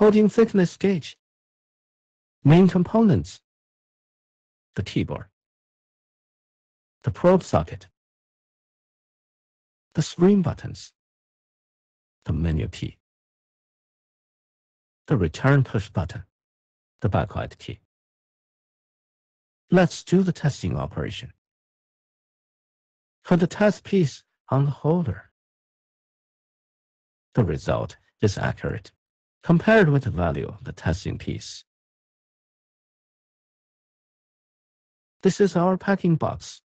coating thickness gauge, main components, the keyboard, the probe socket, the screen buttons, the menu key, the return push button, the backlight key. Let's do the testing operation. Put the test piece on the holder. The result is accurate compared with the value of the testing piece. This is our packing box.